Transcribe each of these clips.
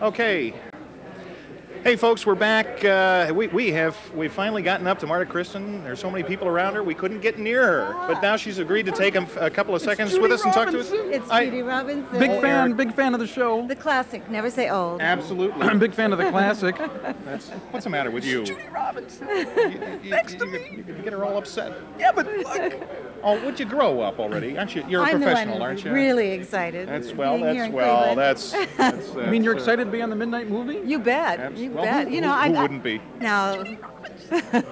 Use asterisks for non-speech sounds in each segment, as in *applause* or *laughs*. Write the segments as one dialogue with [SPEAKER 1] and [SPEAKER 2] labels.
[SPEAKER 1] Okay. Hey, folks, we're back. Uh, we, we have we've finally gotten up to Marta Kristen. There's so many people around her, we couldn't get near her. But now she's agreed to take a, a couple of seconds with us and talk to us.
[SPEAKER 2] It's
[SPEAKER 1] I-
[SPEAKER 2] Judy Robinson.
[SPEAKER 3] Big fan,
[SPEAKER 1] Eric.
[SPEAKER 3] big fan of the show.
[SPEAKER 2] The classic, never say old.
[SPEAKER 1] Absolutely.
[SPEAKER 3] I'm *clears throat* a big fan of the classic. *laughs*
[SPEAKER 1] That's, what's the matter with you?
[SPEAKER 3] Judy Robinson.
[SPEAKER 1] You- you-
[SPEAKER 3] Next to
[SPEAKER 1] you-
[SPEAKER 3] me.
[SPEAKER 1] You, you get her all upset.
[SPEAKER 3] Yeah, but look.
[SPEAKER 1] Oh, would you grow up already? Aren't you? You're a
[SPEAKER 2] I'm the
[SPEAKER 1] professional,
[SPEAKER 2] one
[SPEAKER 1] aren't you?
[SPEAKER 2] really excited.
[SPEAKER 1] That's well.
[SPEAKER 2] being
[SPEAKER 1] That's well.
[SPEAKER 2] Cleveland.
[SPEAKER 1] That's. *laughs* that's
[SPEAKER 3] I mean, you're
[SPEAKER 1] uh,
[SPEAKER 3] excited to be on the Midnight Movie?
[SPEAKER 2] You bet.
[SPEAKER 1] Abs-
[SPEAKER 2] You
[SPEAKER 1] well,
[SPEAKER 2] bet.
[SPEAKER 1] who-
[SPEAKER 2] you know,
[SPEAKER 1] who-
[SPEAKER 2] I,
[SPEAKER 1] who
[SPEAKER 2] I-
[SPEAKER 1] wouldn't be?
[SPEAKER 2] Now, *laughs*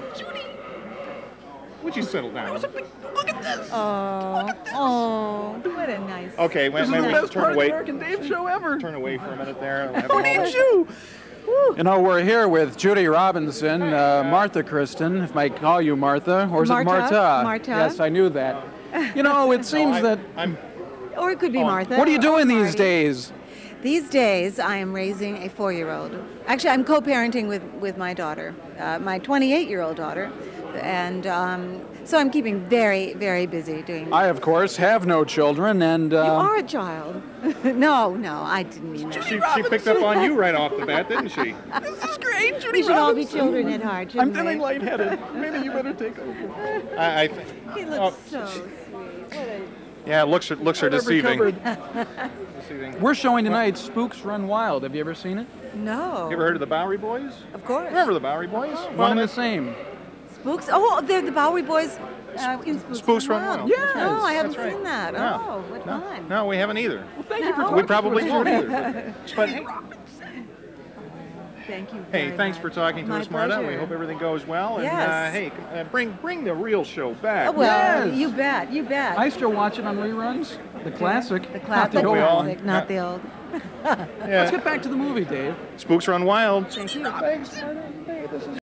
[SPEAKER 1] Would you settle down?
[SPEAKER 3] Look at this.
[SPEAKER 2] oh, oh, what a nice.
[SPEAKER 1] Okay, wait,
[SPEAKER 3] This is the best
[SPEAKER 1] turn
[SPEAKER 3] part of the
[SPEAKER 1] away.
[SPEAKER 3] American Dave show ever.
[SPEAKER 1] Turn away for a minute there. Have a
[SPEAKER 3] Who needs you? You know, we're here with Judy Robinson, uh, Martha Kristen, if I call you Martha, or is
[SPEAKER 2] Marta,
[SPEAKER 3] it Marta?
[SPEAKER 2] Marta.
[SPEAKER 3] Yes, I knew that. You know, it *laughs* seems
[SPEAKER 1] I,
[SPEAKER 3] that.
[SPEAKER 1] I'm.
[SPEAKER 2] Or it could be
[SPEAKER 1] Oh,
[SPEAKER 2] Martha.
[SPEAKER 3] What are you doing these days?
[SPEAKER 2] These days, I am raising a four-year-old. Actually, I'm co-parenting with, with my daughter, uh, my 28-year-old daughter, and um, so I'm keeping very, very busy doing.
[SPEAKER 3] I, of course, have no children, and
[SPEAKER 2] you
[SPEAKER 3] uh,
[SPEAKER 2] are a child. *laughs* no, no, I didn't mean that.
[SPEAKER 1] She, she picked up on you right off the bat, didn't she?
[SPEAKER 3] this is great, Judy
[SPEAKER 2] We should all be children at heart,
[SPEAKER 3] I'm feeling
[SPEAKER 2] we?
[SPEAKER 3] lightheaded. Maybe you better take over.
[SPEAKER 1] I, I think.
[SPEAKER 2] He looks
[SPEAKER 1] Oh,
[SPEAKER 2] so sweet. What a
[SPEAKER 1] Yeah, looks are, looks are deceiving. *laughs* deceiving.
[SPEAKER 3] We're showing tonight Spooks Run Wild. Have you ever seen it?
[SPEAKER 2] No.
[SPEAKER 1] You ever heard of the Bowery Boys?
[SPEAKER 2] Of course.
[SPEAKER 1] Remember the Bowery Boys?
[SPEAKER 3] One and the same.
[SPEAKER 2] Spooks. Oh, they're the Bowery Boys. Uh, in Spooks,
[SPEAKER 1] Spooks Run Wild.
[SPEAKER 3] Yes,
[SPEAKER 2] No, I haven't
[SPEAKER 1] That's right.
[SPEAKER 2] seen that.
[SPEAKER 1] No.
[SPEAKER 2] Oh, what
[SPEAKER 1] no,
[SPEAKER 2] fun.
[SPEAKER 1] No, we haven't either.
[SPEAKER 3] Well, thank you for talking
[SPEAKER 1] We probably won't either. *laughs* But hey,
[SPEAKER 2] Thank you.
[SPEAKER 1] hey, thanks
[SPEAKER 2] much.
[SPEAKER 1] for talking to
[SPEAKER 2] My
[SPEAKER 1] us, Marta. We hope everything goes well. And
[SPEAKER 2] Yes.
[SPEAKER 1] uh, hey, uh, bring bring the real show back.
[SPEAKER 2] Oh, well,
[SPEAKER 3] Yes.
[SPEAKER 2] you bet. You bet.
[SPEAKER 3] I still watch it on reruns. The classic.
[SPEAKER 2] the
[SPEAKER 3] not
[SPEAKER 2] classic,
[SPEAKER 3] the
[SPEAKER 1] we
[SPEAKER 3] old
[SPEAKER 1] all-
[SPEAKER 3] one.
[SPEAKER 2] classic, not the old.
[SPEAKER 1] yeah.
[SPEAKER 3] Let's get back to the movie, Dave.
[SPEAKER 1] Spooks Run Wild.
[SPEAKER 2] Thank you.
[SPEAKER 1] Thanks, Marta. Hey, this is